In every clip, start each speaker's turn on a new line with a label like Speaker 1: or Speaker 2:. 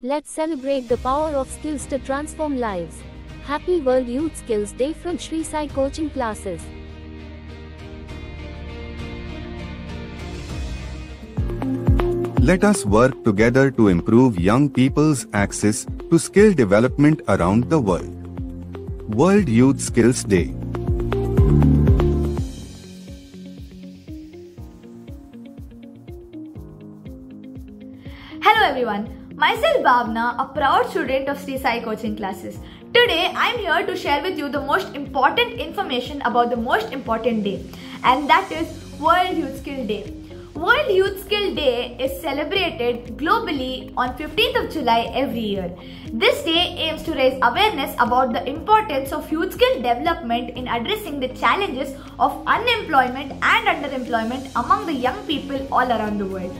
Speaker 1: Let's celebrate the power of skills to transform lives. Happy World Youth Skills Day from Sri Sai Coaching Classes.
Speaker 2: Let us work together to improve young people's access to skill development around the world. World Youth Skills Day.
Speaker 3: Hello everyone, myself Bhavna, a proud student of Sri Sai coaching classes. Today I am here to share with you the most important information about the most important day and that is World Youth Skill Day. World Youth Skill Day is celebrated globally on 15th of July every year. This day aims to raise awareness about the importance of youth skill development in addressing the challenges of unemployment and underemployment among the young people all around the world.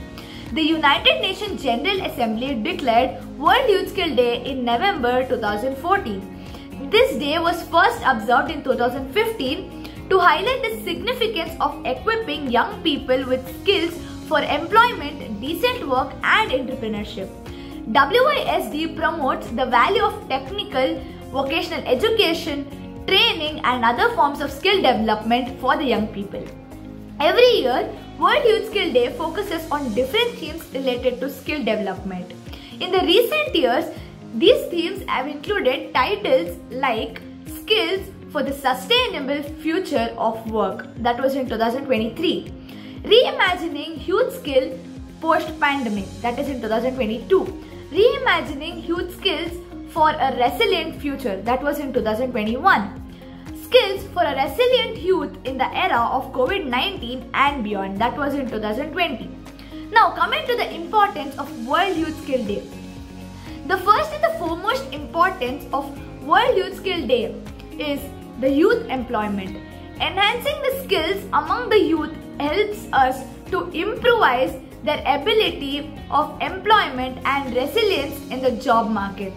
Speaker 3: The United Nations General Assembly declared World Youth Skill Day in November 2014. This day was first observed in 2015 to highlight the significance of equipping young people with skills for employment, decent work and entrepreneurship. WYSD promotes the value of technical, vocational education, training and other forms of skill development for the young people. Every year, World Youth Skill Day focuses on different themes related to skill development. In the recent years, these themes have included titles like Skills for the Sustainable Future of Work, that was in 2023. Reimagining Youth Skill Post Pandemic, that is in 2022. Reimagining Youth Skills for a Resilient Future, that was in 2021 skills for a resilient youth in the era of COVID 19 and beyond. That was in 2020. Now, coming to the importance of World Youth Skill Day. The first and the foremost importance of World Youth Skill Day is the youth employment. Enhancing the skills among the youth helps us to improvise their ability of employment and resilience in the job market.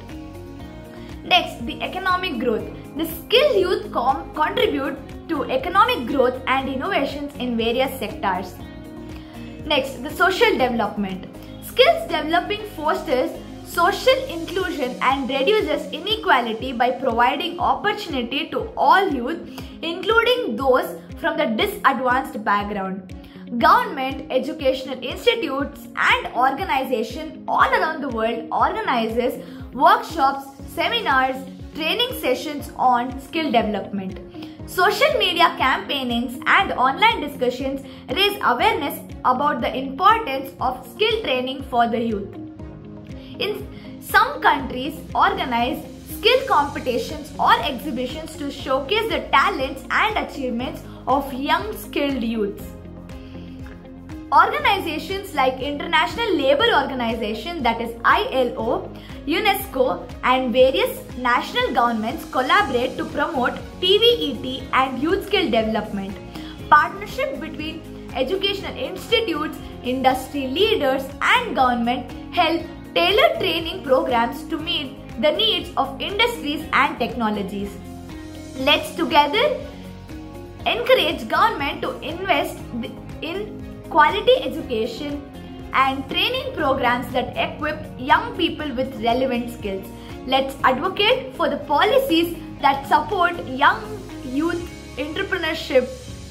Speaker 3: Next, the economic growth. The skilled youth contribute to economic growth and innovations in various sectors. Next, the social development. Skills developing fosters social inclusion and reduces inequality by providing opportunity to all youth, including those from the disadvantaged background. Government, educational institutes and organizations all around the world organizes workshops, seminars, training sessions on skill development. Social media campaignings and online discussions raise awareness about the importance of skill training for the youth. In some countries organize skill competitions or exhibitions to showcase the talents and achievements of young skilled youths. Organizations like International Labour Organization that is ILO, UNESCO and various national governments collaborate to promote TVET and youth skill development. Partnership between educational institutes, industry leaders and government help tailor training programs to meet the needs of industries and technologies. Let's together encourage government to invest in quality education and training programs that equip young people with relevant skills. Let's advocate for the policies that support young youth entrepreneurship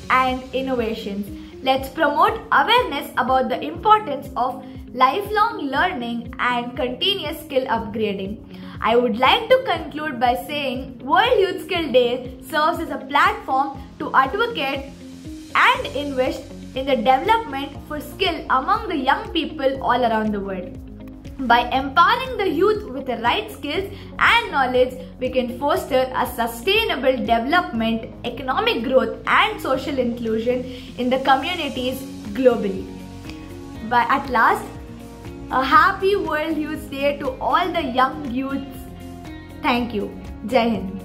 Speaker 3: and innovations. Let's promote awareness about the importance of lifelong learning and continuous skill upgrading. I would like to conclude by saying World Youth Skill Day serves as a platform to advocate and invest in the development for skill among the young people all around the world. By empowering the youth with the right skills and knowledge, we can foster a sustainable development, economic growth, and social inclusion in the communities globally. But at last, a happy World Youth Day to all the young youths. Thank you. Jai Hind.